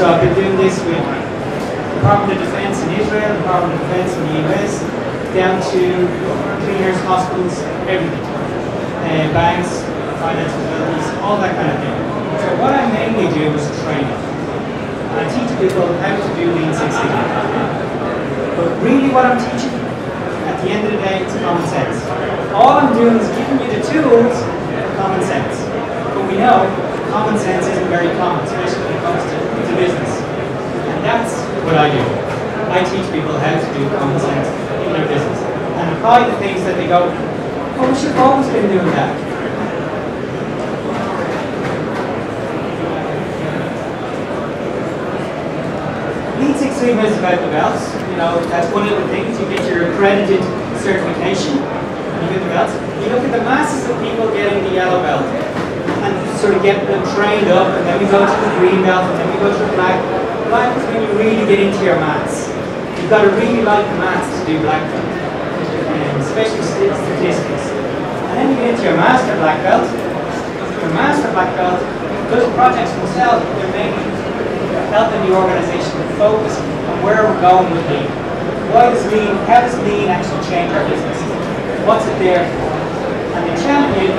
so I've been doing this with the Department of Defense in Israel, Department of Defense in the US, down to cleaners, hospitals, everything. Uh, banks, financial facilities, all that kind of thing. So what I mainly do is training. I teach people how to do Lean Six Sigma. But really what I'm teaching, at the end of the day, it's common sense. All I'm doing is giving you the tools for common sense. But we know common sense isn't very common, especially when it comes to, to business. And that's what I do. I teach people how to do common sense in their business. And apply the things that they go, oh, we should have always been doing that. Lean Six Sigma is about the belts. You know, that's one of the things. You get your accredited certification and you get the belts. You look at the masses of people getting the yellow belt and sort of get them trained up and then we go to the green belt and then we go to the black. Black is when you really get into your maths. You've got to really like maths to do black belt, and especially statistics. And then you get into your master black belt. Your master black belt, those projects themselves, they're mainly helping the organization to focus on where we're going with Lean. Why does Lean, how does Lean actually change our business? What's it there for? And the champion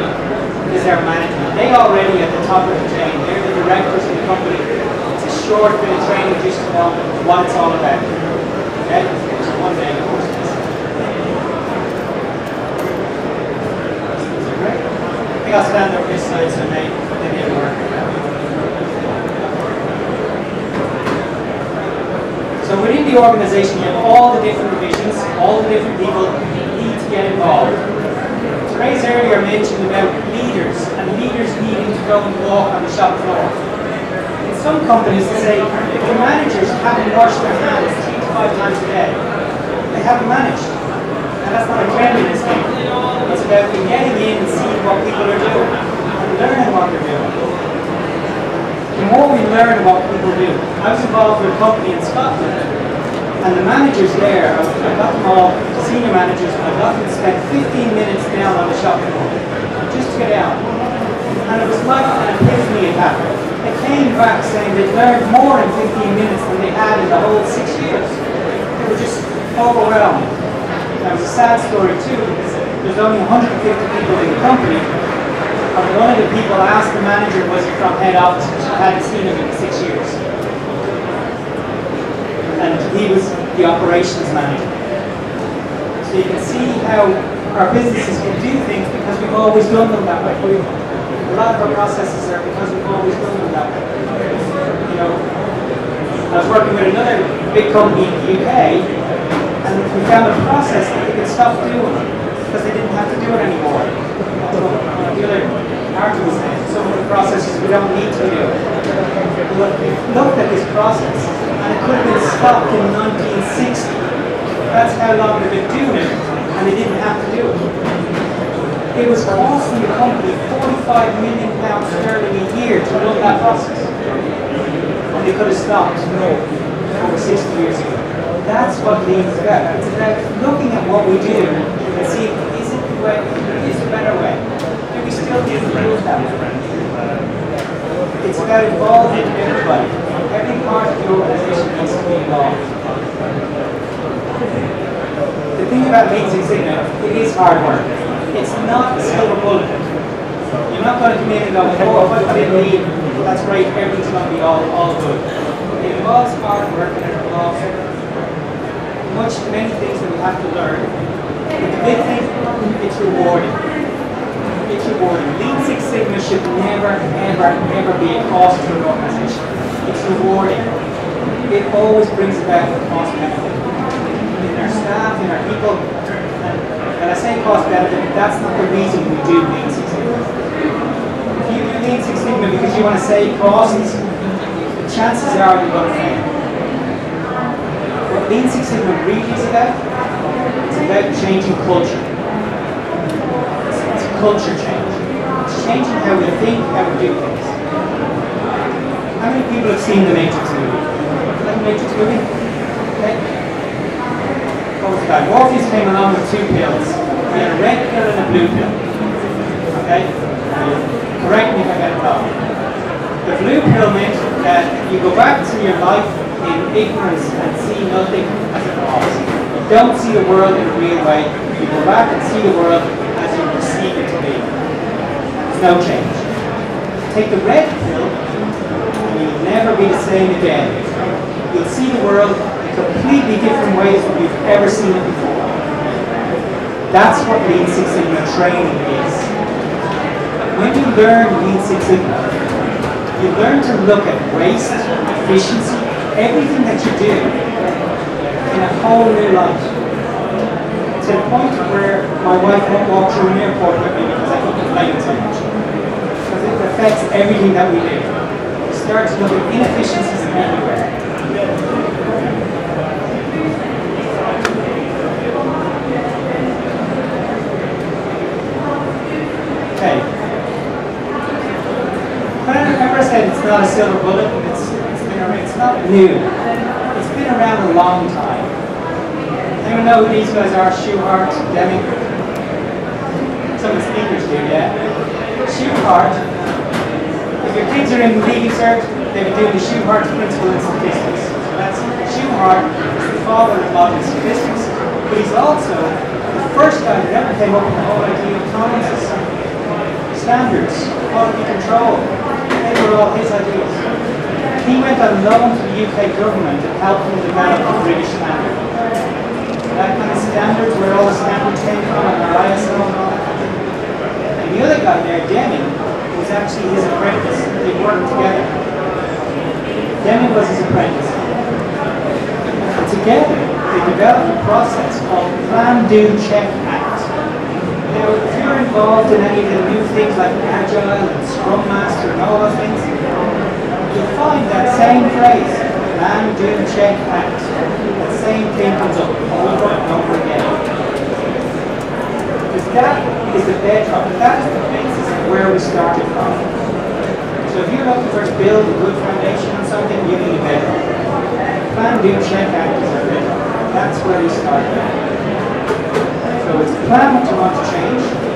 is our management. They already at the top of the chain. They're the directors of the company. Short bit of training just to know what it's all about. Okay? It's one day, of course. I think I'll stand this side so they, work. So within the organization, you have all the different divisions, all the different people need to get involved. Therese earlier mentioned about leaders and leaders needing to go and walk on the shop floor. Some companies, say if the managers haven't washed their hands three to five times a day, they haven't managed. And that's not a cleanliness thing. It's about getting in and seeing what people are doing and learning what they're doing the more we learn what people do. I was involved with a company in Scotland, and the managers there, I got them all, senior managers, I got them to spend 15 minutes down on the shop floor, just to get out. And it was like an epiphany it happened. They came back saying they'd learned more in 15 minutes than they had in the whole six years. They were just overwhelmed. That was a sad story too, because there's only 150 people in the company, and one of the people asked the manager, was he from head office, which hadn't seen him in six years. And he was the operations manager. So you can see how our businesses can do things because we've always done them that way. A lot of our processes are because we've always done them that way. You know, I was working with another big company in the UK, and we found a process that they could stop doing because they didn't have to do it anymore. The other argument is some of the processes we don't need to do. But we looked at this process, and it could have been stopped in 1960. That's how long they've been doing it, and they didn't have to do it. It was costing the company 45 million pounds sterling a year to run that process. And they could have stopped no, over 60 years ago. That's what Lean is about. It's about looking at what we do and seeing, is it the way, is it a better way? Do we still need do things that way? It's about involving everybody. Every part of the organization needs to be involved. The thing about Lean Six Sigma, it is hard work. It's not a silver bullet. You're not going to come in and go, oh, if I Lean, that's great, everything's going to be all, all good. It involves hard work and it involves much, many things that we have to learn. But the big thing, it's rewarding. It's rewarding. Lean Six Sigma should never, ever, ever be a cost to an organization. It's rewarding. It always brings about a cost benefit. In our staff, in our people, I say cost benefit, that's not the reason we do Lean Six Sigma. If you do Lean Six Sigma because you want to save costs, the chances are you're going to fail. What Lean Six Sigma really is about, it's about changing culture. It's, culture change. It's changing how we think, how we do things. How many people have seen the Matrix movie? Like the Matrix movie? Okay. What was that? Morpheus came along with two pills. He had a red pill and a blue pill. Okay? Correct me if I get it wrong. The blue pill meant that you go back to your life in ignorance and see nothing as it was. You don't see the world in a real way. You go back and see the world as you perceive it to be. There's no change. Take the red pill and you'll never be the same again. You'll see the world in completely different ways than you've ever seen it before. That's what Lean Six Sigma training is. When you learn Lean Six Sigma, you learn to look at waste, efficiency, everything that you do in a whole new light. To the point where my wife won't walk through an airport with me because I keep complaining so much. Because it affects everything that we do. You start to look at inefficiencies everywhere. Okay. But said it's not a silver bullet, it's, it's, been around, it's not new. It's been around a long time. Anyone know who these guys are? Shewhart, Deming? Some of the speakers do, yeah. Shewhart, if your kids are in leaving cert, they've been doing the Shewhart principle in statistics. So that's Shewhart the father of modern statistics, but he's also the first guy that ever came up with the whole idea of tolerances standards, quality control. They were all his ideas. He went on loan to the UK government to help them develop the British standard. That kind of standards where all the standards came from and our ISO and all that. And the other guy there, Deming, was actually his apprentice. They worked together. Deming was his apprentice. And together, they developed a process called Plan, Do, Check, Act. If you're involved in any of the new things like Agile and Scrum Master and all those things, you'll find that same phrase, plan, do, check, act. That same thing comes up over and over again. Because that is the bedrock, that is the basis of where we started from. So if you're looking for to build a good foundation on something, you need a bedrock. Plan, do, check, act is our bedrock. That's where we started. So it's plan what you want to change,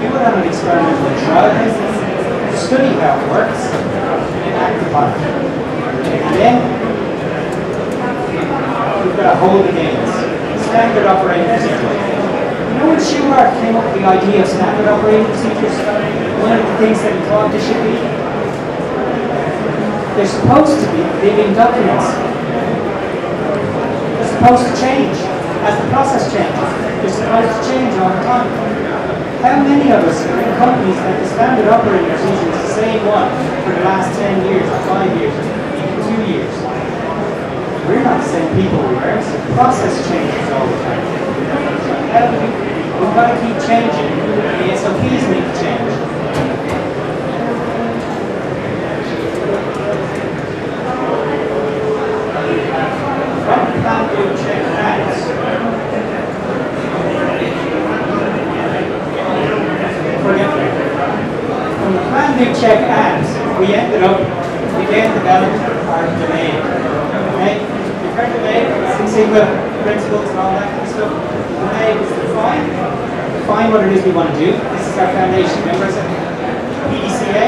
do it on an trial basis, study how it works, and act upon it. And then we've got to hold the gains. Standard operating procedure. You know when Shewhart came up with the idea of standard operating procedures, one of the things that he thought they should be, they're supposed to be living documents. They're supposed to change as the process changes. They're supposed to change all the time. How many of us are in companies that the standard operating procedure is the same one for the last 10 years, or 5 years, or even 2 years? We're not the same people we were, so process changes all the time. How do we, we've got to keep changing. The SOPs need to change. Do, act. forget The do check acts, we ended up, we then developed our DMAIC. Okay? You've heard DMAIC, Six Sigma principles and all that kind of stuff. DMAIC is define, define what it is we want to do. This is our foundation. Remember I PDCA?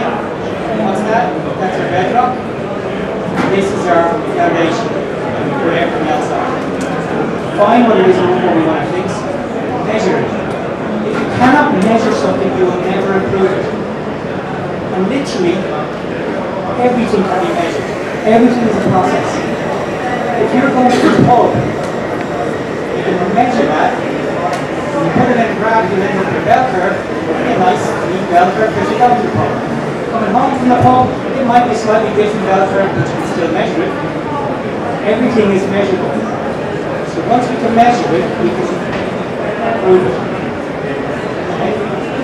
What's that? That's our bedrock. This is our foundation. And put everything else on. Define what it is we want to fix. Measure it if you cannot measure something, you will never improve it. Literally, everything can be measured. Everything is a process. If you're going to pub, you can measure that. You put it in a graph, you end up with a bell curve. A nice, neat bell curve because you're going to the pub. Coming home from the pub, it might be slightly different bell curve, but you can still measure it. Everything is measurable. So once we can measure it, we can prove it.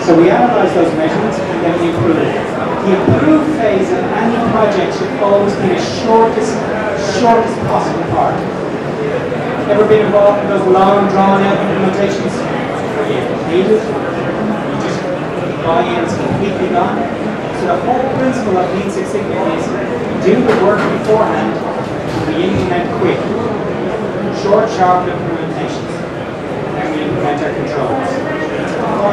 So we analyze those measurements and then we improve it. The improve phase of any project should always be the shortest, shortest possible part. Ever been involved in those long, drawn out implementations where you just buy-in is completely gone? So the whole principle of Lean Six Sigma is do the work beforehand, we implement quick, short, sharp implementations, and we implement our controls. The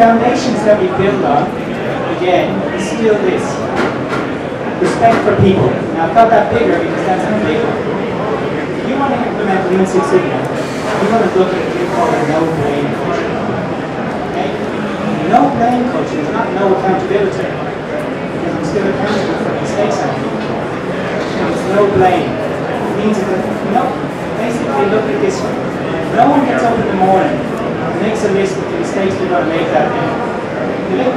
foundations that we build on, again, is still this. Respect for people. Now I've got that bigger because that's a big. If you want to implement Lean Six Sigma, you want to look at what we call a no blame culture. Okay? No blame culture is not no accountability. Because I'm still accountable for mistakes I make. It's no blame. It means that no basically look at this. No one gets up in the morning and makes a list of the mistakes they're going to make that day. You look,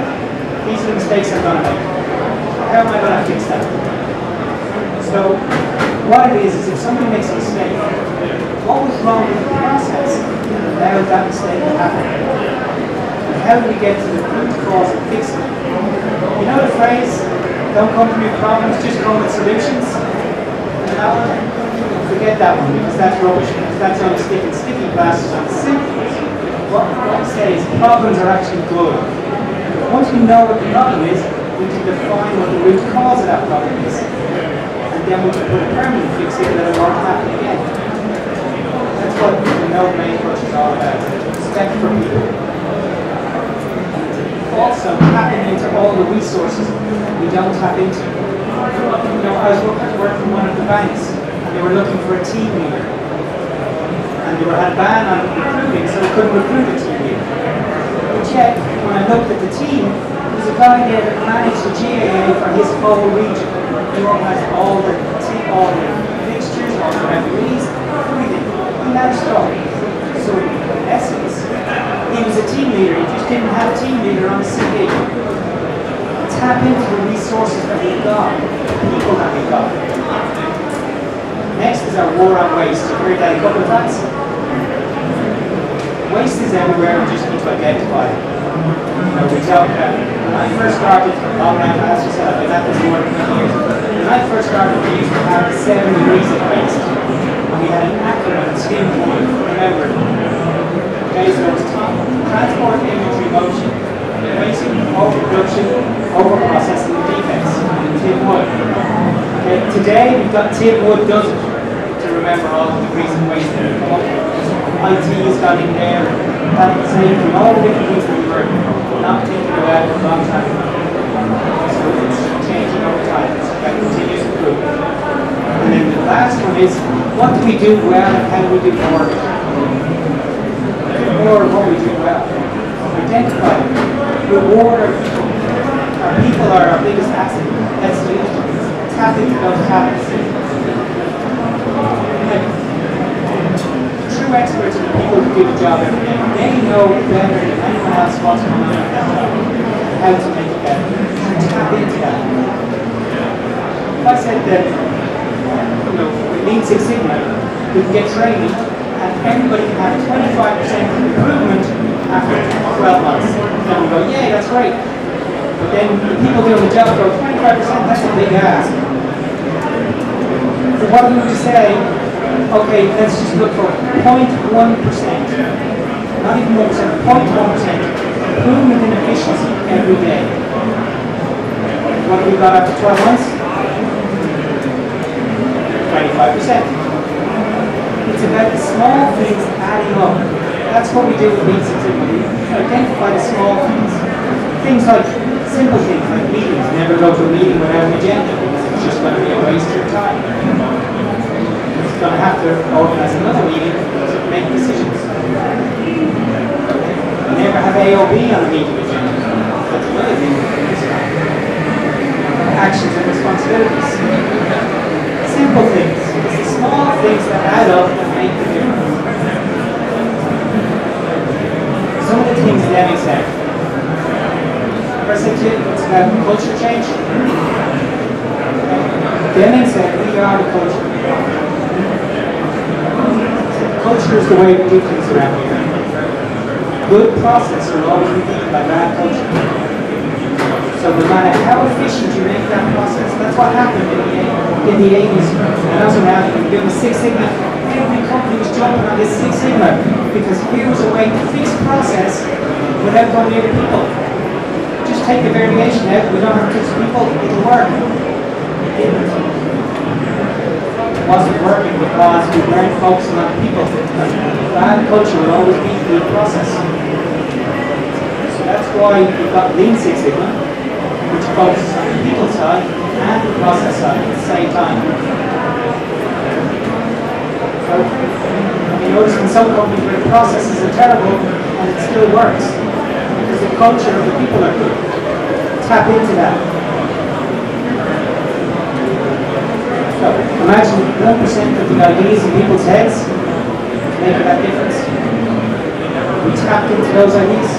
these are the mistakes I'm going to make. How am I going to fix that? So what it is is if somebody makes a mistake, what was wrong with the process that allowed that mistake to happen? And how do we get to the root cause and fix it? You know the phrase, don't come to me with problems, just come with solutions? That one, forget that one because that's rubbish, because that's only sticking sticky plasters on symptoms. What, we say is problems are actually good. Once we know what the problem is, we can define what the root cause of that problem is. And then we can put a permanent fix in that it won't happen again. That's what the no blame approach is all about. Respect for people. Also tapping into all the resources we don't tap into. You know, I was working, working for one of the banks and they were looking for a team leader. And they were had a ban on recruiting, so they couldn't recruit a team leader. But yet, when I looked at the team, there was a guy there that managed the GAA for his whole region. He organised all the team, all the fixtures, all the referees, everything. He managed all. So in essence, he was a team leader. He just didn't have a team leader on the CV. Tap into the resources that we've got, the people that we've got. Next is our war on waste. You've heard that a couple of times. Waste is everywhere, we just need to identify it. You know, we talk about when I first started, long time ask yourself, I've been at this more than 20 years. When I first started, we used to have seven degrees of waste. And we had an acronym, TIM, remember it. Okay, so it's transport, inventory, motion, wasting, overproduction, overprocessing, defects. Tim Wood. Okay, today we've got Tim Wood does it remember all the degrees of waste that have come up with. IT got in there, health and safety, all the different things we were not thinking about for a long time. So it's changing over time, it's about continuous improvement. And then the last one is, what do we do well and how do we do more? More of what we do well. Identify. Reward our people. Our people are our biggest asset. Let's do it. Tap into those talents. Experts are the people who do the job every day. They know better than anyone else what's going on in job, how to make it better. Tap into that. If I said that, you know, with Lean Six Sigma, we can get training and everybody can have 25% improvement after 12 months. Then we go, yay, that's great. But then the people doing the job go, 25%, that's a big ask. So what we would say, okay, let's just look for 0.1%, not even 1%, 0.1% improvement in efficiency every day. What have we got after 12 months? 25%. It's about the small things adding up. That's what we do with Sigma. We identify the small things. Things like simple things like meetings. Never go to a meeting without an agenda it's just going to be a waste of time. Going to have to organize another meeting to make decisions. We never have AOB on the meeting agenda. That's another thing. Actions and responsibilities. Simple things. It's the small things that add up that make the difference. Some of the things Deming said. First thing it's about culture change. Deming said we are the culture. Culture is the way we do things around here. Good process are always repeated by bad culture. So no matter how efficient you make that process, that's what happened in the, in the 80s. And that's what happened. You give them Six Sigma every company was jumping on this Six Sigma because here was a way to fix process without going near people. Just take the variation out, we don't have to touch people, it'll work. It wasn't working because we weren't focusing on people. Bad culture will always be the process. So that's why we've got Lean Six Sigma, which focuses on the people side and the process side at the same time. So, you notice in some companies where the processes are terrible and it still works because the culture of the people are good. Tap into that. Imagine 1% of the ideas in people's heads making that difference. We tapped into those ideas.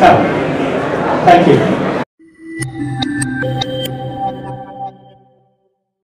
So, thank you.